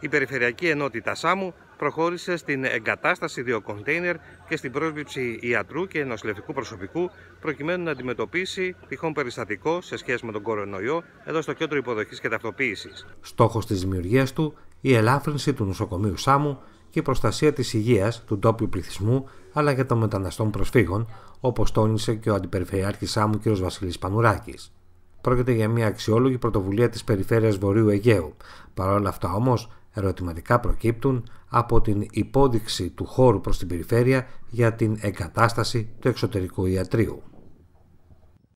Η Περιφερειακή Ενότητα Σάμου προχώρησε στην εγκατάσταση δύο κοντέινερ και στην πρόσληψη ιατρού και νοσηλευτικού προσωπικού προκειμένου να αντιμετωπίσει τυχόν περιστατικό σε σχέση με τον κορονοϊό εδώ στο κέντρο υποδοχής και ταυτοποίησης. Στόχος της δημιουργίας του η ελάφρυνση του νοσοκομείου Σάμου και η προστασία της υγείας του ντόπιου πληθυσμού αλλά και των μεταναστών προσφύγων, όπως τόνισε και ο Αντιπεριφερειάρχης Σάμου κ. Βασίλη Πανουράκης. Πρόκειται για μια αξιόλογη πρωτοβουλία της Περιφέρειας Βορείου Αιγαίου. Παρ' όλα αυτά όμως, ερωτηματικά προκύπτουν από την υπόδειξη του χώρου προς την περιφέρεια για την εγκατάσταση του εξωτερικού ιατρίου.